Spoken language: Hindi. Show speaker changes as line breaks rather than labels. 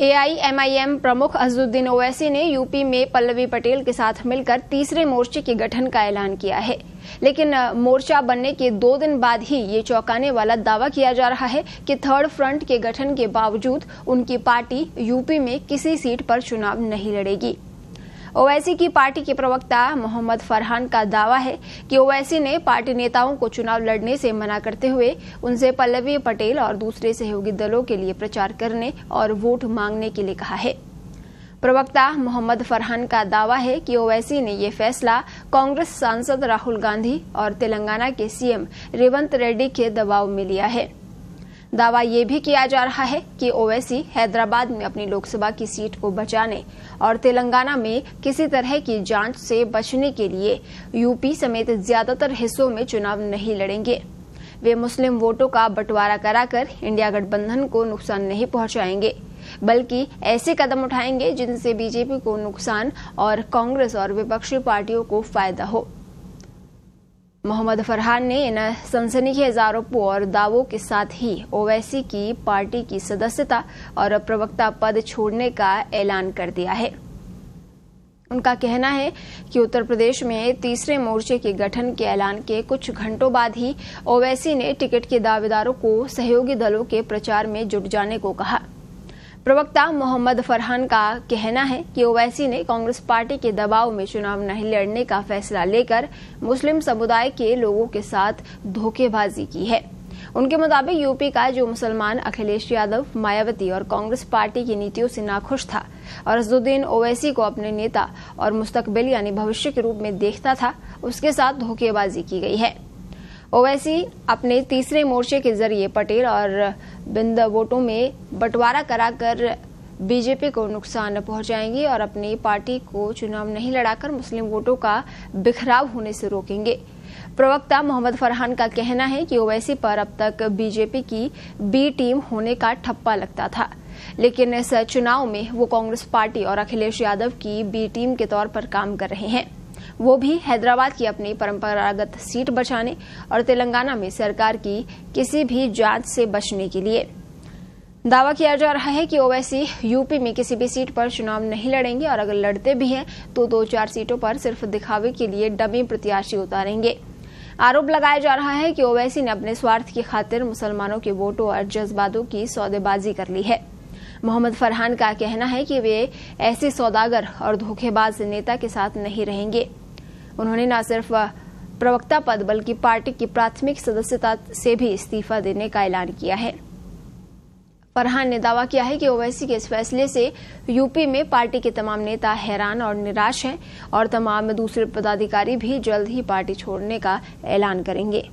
एआईएमआईएम प्रमुख अजुद्दीन ओवैसी ने यूपी में पल्लवी पटेल के साथ मिलकर तीसरे मोर्चे के गठन का ऐलान किया है। लेकिन मोर्चा बनने के दो दिन बाद ही ये चौंकाने वाला दावा किया जा रहा है कि थर्ड फ्रंट के गठन के बावजूद उनकी पार्टी यूपी में किसी सीट पर चुनाव नहीं लड़ेगी। ओवैसी की पार्टी के प्रवक्ता मोहम्मद फरहान का दावा है कि ओवैसी ने पार्टी नेताओं को चुनाव लड़ने से मना करते हुए उनसे पल्लवी पटेल और दूसरे सहयोगी दलों के लिए प्रचार करने और वोट मांगने के लिए कहा है। प्रवक्ता मोहम्मद फरहान का दावा है कि ओवैसी ने यह फैसला कांग्रेस सांसद राहुल गांधी और तेलंगाना के सीएम रेवंत रेड्डी के दबाव में लिया है। दावा ये भी किया जा रहा है कि ओवैसी हैदराबाद में अपनी लोकसभा की सीट को बचाने और तेलंगाना में किसी तरह की जाँच से बचने के लिए यूपी समेत ज़्यादातर हिस्सों में चुनाव नहीं लड़ेंगे। वे मुस्लिम वोटों का बंटवारा कराकर इंडिया गठबंधन को नुकसान नहीं पहुंचाएँगे, बल्कि ऐसे कदम उठाएँगे जिनसे बीजेपी को नुकसान और कांग्रेस और विपक्षी पार्टियों को फ़ायदा हो। मोहम्मद फरहान ने इन सनसनीखेज आरोपों और दावों के साथ ही ओवैसी की पार्टी की सदस्यता और प्रवक्ता पद छोड़ने का ऐलान कर दिया है। उनका कहना है कि उत्तर प्रदेश में तीसरे मोर्चे के गठन के ऐलान के कुछ घंटों बाद ही ओवैसी ने टिकट के दावेदारों को सहयोगी दलों के प्रचार में जुट जाने को कहा। प्रवक्ता मोहम्मद फरहान का कहना है कि ओवैसी ने कांग्रेस पार्टी के दबाव में चुनाव नहीं लड़ने का फैसला लेकर मुस्लिम समुदाय के लोगों के साथ धोखेबाजी की है। उनके मुताबिक यूपी का जो मुसलमान अखिलेश यादव, मायावती और कांग्रेस पार्टी की नीतियों से नाखुश था और अजदुद्दीन ओवैसी को अपने नेता और मुस्तकबिल यानी भविष्य के रूप में देखता था, उसके साथ धोखेबाजी की गई है। ओवैसी अपने तीसरे मोर्चे के ज़रिए पटेल और बिंद वोटों में बंटवारा कराकर बीजेपी को नुकसान पहुंचाएँगे और अपनी पार्टी को चुनाव नहीं लड़ाकर मुस्लिम वोटों का बिखराव होने से रोकेंगे। प्रवक्ता मोहम्मद फरहान का कहना है कि ओवैसी पर अब तक बीजेपी की बी टीम होने का ठप्पा लगता था। लेकिन इस चुनाव में वो कांग्रेस पार्टी और अखिलेश यादव की बी टीम के तौर पर काम कर रहे हैं। वो भी हैदराबाद की अपनी परंपरागत सीट बचाने और तेलंगाना में सरकार की किसी भी जाँच से बचने के लिए। दावा किया जा रहा है कि ओवैसी यूपी में किसी भी सीट पर चुनाव नहीं लड़ेंगे और अगर लड़ते भी हैं तो दो चार सीटों पर सिर्फ़ दिखावे के लिए डमी प्रत्याशी उतारेंगे। आरोप लगाया जा रहा है कि ओवैसी ने अपने स्वार्थ की खातिर मुसलमानों के वोटों और जज्बातों की सौदेबाजी कर ली है। मोहम्मद फरहान का कहना है कि वे ऐसे सौदागर और धोखेबाज नेता के साथ नहीं रहेंगे। उन्होंने न सिर्फ़ प्रवक्ता पद, बल्कि पार्टी की प्राथमिक सदस्यता से भी इस्तीफा देने का ऐलान किया है। फरहान ने दावा किया है कि ओवैसी के इस फैसले से यूपी में पार्टी के तमाम नेता हैरान और निराश हैं और तमाम दूसरे पदाधिकारी भी जल्द ही पार्टी छोड़ने का ऐलान करेंगे।